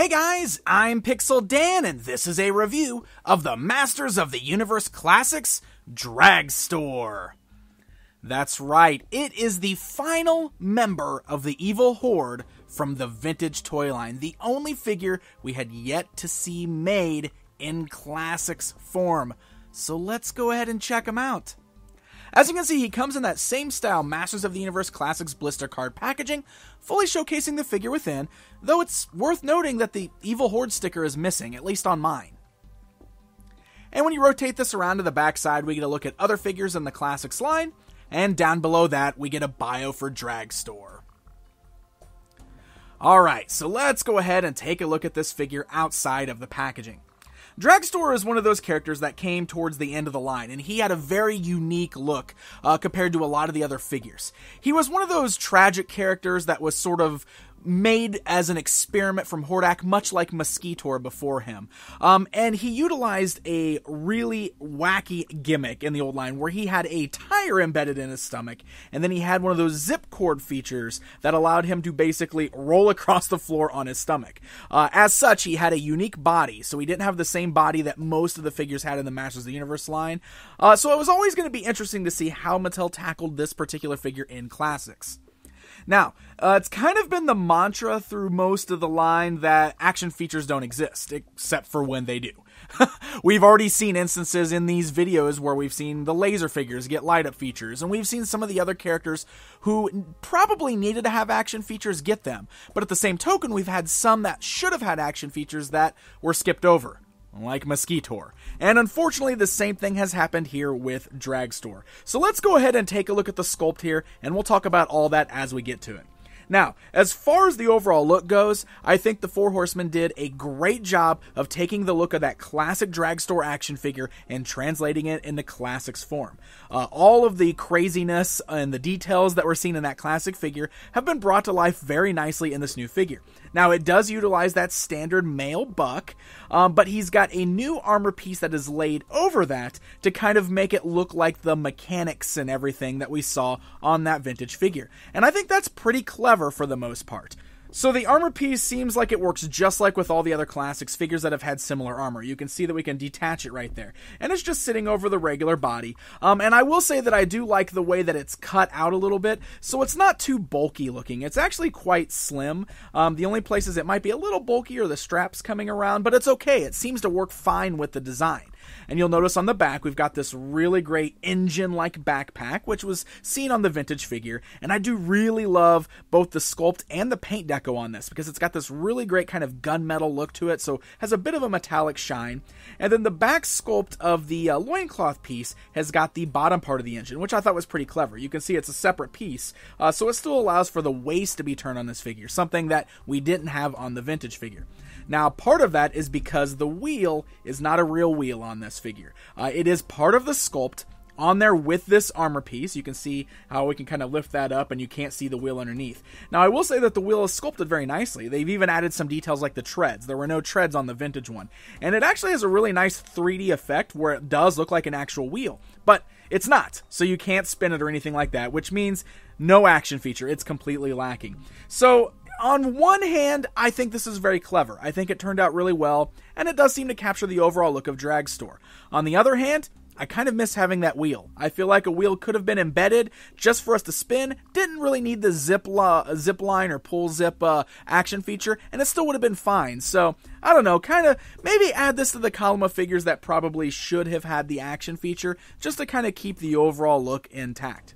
Hey guys, I'm Pixel Dan, and this is a review of the Masters of the Universe Classics Dragstor. That's right, it is the final member of the Evil Horde from the vintage toy line, the only figure we had yet to see made in classics form. So let's go ahead and check him out. As you can see, he comes in that same style Masters of the Universe Classics blister card packaging, fully showcasing the figure within, though it's worth noting that the Evil Horde sticker is missing, at least on mine. And when you rotate this around to the backside, we get a look at other figures in the Classics line, and down below that, we get a bio for Dragstor. Alright, so let's go ahead and take a look at this figure outside of the packaging. Dragstor is one of those characters that came towards the end of the line, and he had a very unique look uh, compared to a lot of the other figures. He was one of those tragic characters that was sort of made as an experiment from Hordak, much like Mosquitor before him. Um, and he utilized a really wacky gimmick in the old line where he had a tire embedded in his stomach, and then he had one of those zip cord features that allowed him to basically roll across the floor on his stomach. Uh, as such, he had a unique body, so he didn't have the same body that most of the figures had in the Masters of the Universe line. Uh, so it was always going to be interesting to see how Mattel tackled this particular figure in Classics. Now, uh, it's kind of been the mantra through most of the line that action features don't exist, except for when they do. we've already seen instances in these videos where we've seen the laser figures get light up features, and we've seen some of the other characters who probably needed to have action features get them. But at the same token, we've had some that should have had action features that were skipped over like Mosquitor. And unfortunately, the same thing has happened here with Dragstor. So let's go ahead and take a look at the sculpt here, and we'll talk about all that as we get to it. Now, as far as the overall look goes, I think the Four Horsemen did a great job of taking the look of that classic Dragstor action figure and translating it into classics form. Uh, all of the craziness and the details that were seen in that classic figure have been brought to life very nicely in this new figure. Now, it does utilize that standard male buck, um, but he's got a new armor piece that is laid over that to kind of make it look like the mechanics and everything that we saw on that vintage figure. And I think that's pretty clever for the most part. So the armor piece seems like it works just like with all the other classics figures that have had similar armor. You can see that we can detach it right there. And it's just sitting over the regular body. Um, and I will say that I do like the way that it's cut out a little bit, so it's not too bulky looking. It's actually quite slim. Um, the only places it might be a little bulky are the straps coming around, but it's okay. It seems to work fine with the design. And you'll notice on the back, we've got this really great engine like backpack, which was seen on the vintage figure. And I do really love both the sculpt and the paint deco on this because it's got this really great kind of gunmetal look to it, so has a bit of a metallic shine. And then the back sculpt of the uh, loincloth piece has got the bottom part of the engine, which I thought was pretty clever. You can see it's a separate piece, uh, so it still allows for the waist to be turned on this figure, something that we didn't have on the vintage figure. Now, part of that is because the wheel is not a real wheel on this figure. Uh, it is part of the sculpt on there with this armor piece. You can see how we can kind of lift that up and you can't see the wheel underneath. Now, I will say that the wheel is sculpted very nicely. They've even added some details like the treads. There were no treads on the vintage one. And it actually has a really nice 3D effect where it does look like an actual wheel. But it's not, so you can't spin it or anything like that, which means no action feature. It's completely lacking. So on one hand, I think this is very clever. I think it turned out really well, and it does seem to capture the overall look of Dragstor. On the other hand, I kind of miss having that wheel. I feel like a wheel could have been embedded just for us to spin. Didn't really need the zip, zip line or pull zip uh, action feature, and it still would have been fine. So, I don't know, kind of maybe add this to the column of figures that probably should have had the action feature just to kind of keep the overall look intact.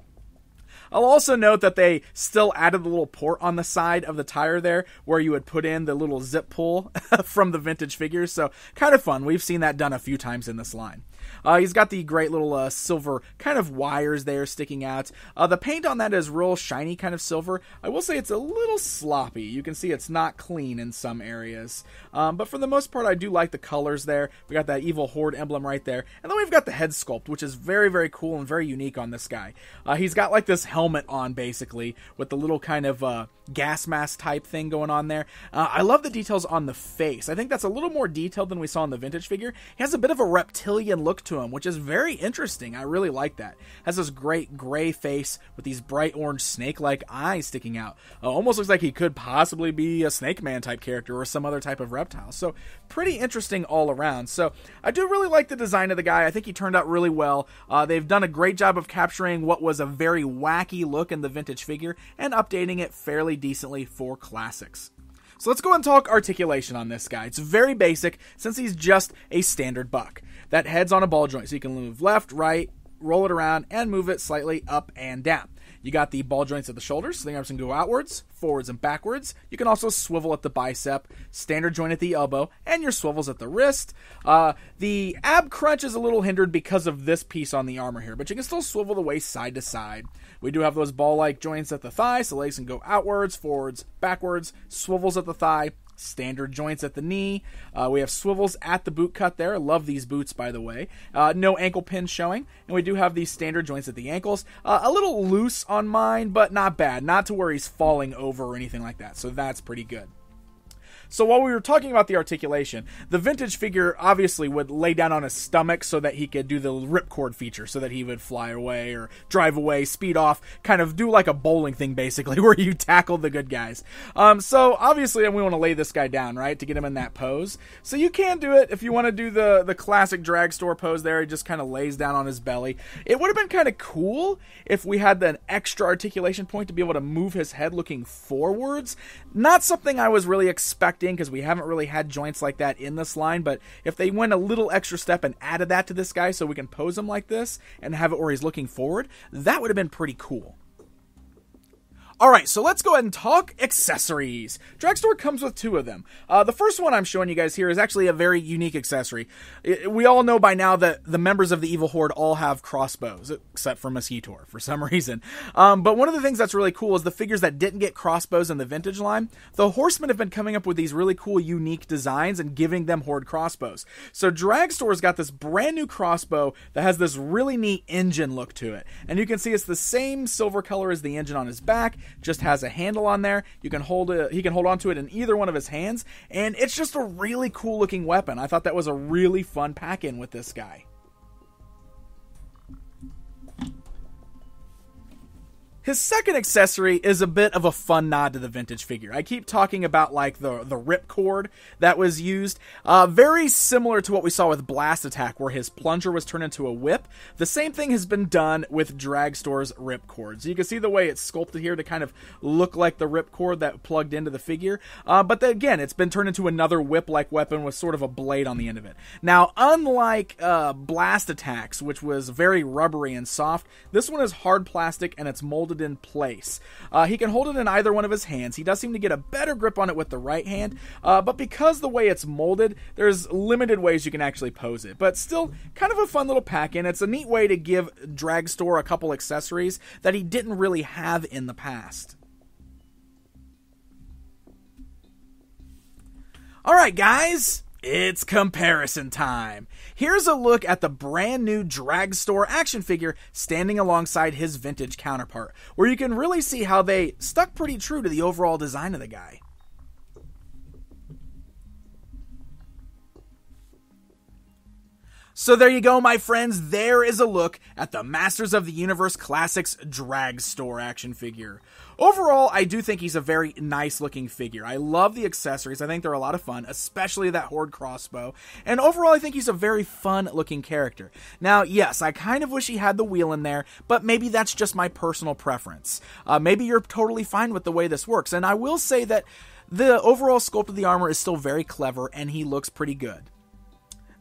I'll also note that they still added the little port on the side of the tire there where you would put in the little zip pull from the vintage figures. So kind of fun. We've seen that done a few times in this line. Uh, he's got the great little uh, silver kind of wires there sticking out. Uh, the paint on that is real shiny kind of silver. I will say it's a little sloppy. You can see it's not clean in some areas. Um, but for the most part, I do like the colors there. We got that evil horde emblem right there. And then we've got the head sculpt, which is very, very cool and very unique on this guy. Uh, he's got like this helmet on basically with the little kind of uh, gas mask type thing going on there. Uh, I love the details on the face. I think that's a little more detailed than we saw in the vintage figure. He has a bit of a reptilian look look to him, which is very interesting. I really like that. Has this great gray face with these bright orange snake-like eyes sticking out. Uh, almost looks like he could possibly be a Snake Man type character or some other type of reptile. So pretty interesting all around. So I do really like the design of the guy. I think he turned out really well. Uh, they've done a great job of capturing what was a very wacky look in the vintage figure and updating it fairly decently for classics. So let's go and talk articulation on this guy. It's very basic since he's just a standard buck that heads on a ball joint. So you can move left, right, roll it around, and move it slightly up and down. You got the ball joints at the shoulders, so the arms can go outwards, forwards, and backwards. You can also swivel at the bicep, standard joint at the elbow, and your swivels at the wrist. Uh, the ab crunch is a little hindered because of this piece on the armor here, but you can still swivel the waist side to side. We do have those ball like joints at the thigh, so legs can go outwards, forwards, backwards, swivels at the thigh, standard joints at the knee. Uh, we have swivels at the boot cut there. I love these boots, by the way. Uh, no ankle pins showing. And we do have these standard joints at the ankles. Uh, a little loose on mine, but not bad. Not to where he's falling over or anything like that. So that's pretty good. So while we were talking about the articulation, the vintage figure obviously would lay down on his stomach so that he could do the ripcord feature, so that he would fly away or drive away, speed off, kind of do like a bowling thing basically, where you tackle the good guys. Um, so obviously we want to lay this guy down, right, to get him in that pose. So you can do it if you want to do the the classic Dragstor pose. There, he just kind of lays down on his belly. It would have been kind of cool if we had an extra articulation point to be able to move his head looking forwards. Not something I was really expecting because we haven't really had joints like that in this line. But if they went a little extra step and added that to this guy so we can pose him like this and have it where he's looking forward, that would have been pretty cool. Alright, so let's go ahead and talk accessories. Dragstor comes with two of them. Uh, the first one I'm showing you guys here is actually a very unique accessory. It, we all know by now that the members of the Evil Horde all have crossbows, except for Mosquitor for some reason. Um, but one of the things that's really cool is the figures that didn't get crossbows in the vintage line. The Horsemen have been coming up with these really cool, unique designs and giving them Horde crossbows. So Dragstor's got this brand new crossbow that has this really neat engine look to it. And you can see it's the same silver color as the engine on his back just has a handle on there. You can hold it. He can hold onto it in either one of his hands, and it's just a really cool looking weapon. I thought that was a really fun pack in with this guy. His second accessory is a bit of a fun nod to the vintage figure. I keep talking about like the the rip cord that was used, uh, very similar to what we saw with Blast-Attak, where his plunger was turned into a whip. The same thing has been done with Dragstor's rip cord. So you can see the way it's sculpted here to kind of look like the rip cord that plugged into the figure. Uh, but the, again, it's been turned into another whip-like weapon with sort of a blade on the end of it. Now, unlike uh, Blast-Attak's, which was very rubbery and soft, this one is hard plastic and it's molded it in place. Uh, he can hold it in either one of his hands. He does seem to get a better grip on it with the right hand, uh, but because the way it's molded, there's limited ways you can actually pose it. But still, kind of a fun little pack in. It's a neat way to give Dragstor a couple accessories that he didn't really have in the past. All right, guys, it's comparison time. Here's a look at the brand new Dragstor action figure standing alongside his vintage counterpart, where you can really see how they stuck pretty true to the overall design of the guy. So there you go, my friends. There is a look at the Masters of the Universe Classics Dragstor action figure. Overall, I do think he's a very nice looking figure. I love the accessories. I think they're a lot of fun, especially that Horde crossbow. And overall, I think he's a very fun looking character. Now, yes, I kind of wish he had the wheel in there, but maybe that's just my personal preference. Uh, maybe you're totally fine with the way this works. And I will say that the overall sculpt of the armor is still very clever and he looks pretty good.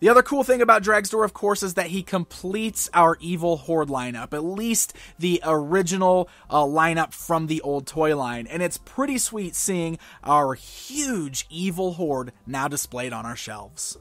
The other cool thing about Dragstor, of course, is that he completes our Evil Horde lineup, at least the original uh, lineup from the old toy line. And it's pretty sweet seeing our huge Evil Horde now displayed on our shelves.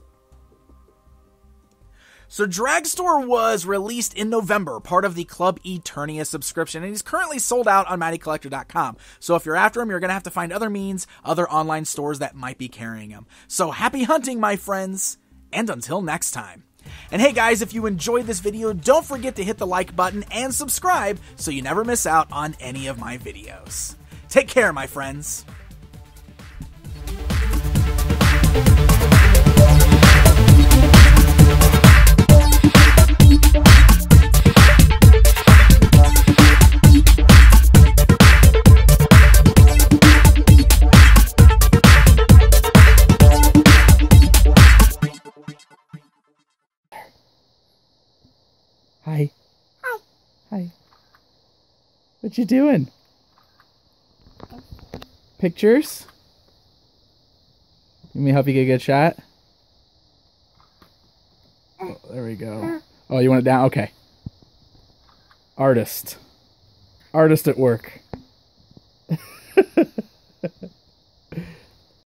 So Dragstor was released in November, part of the Club Eternia subscription, and he's currently sold out on MattyCollector.com. So if you're after him, you're going to have to find other means, other online stores that might be carrying him. So happy hunting, my friends! And until next time. And hey guys, if you enjoyed this video, don't forget to hit the like button and subscribe so you never miss out on any of my videos. Take care, my friends. What you doing? Pictures? Let me help you get a good shot. Oh, there we go. Oh, you want it down? Okay. Artist. Artist at work.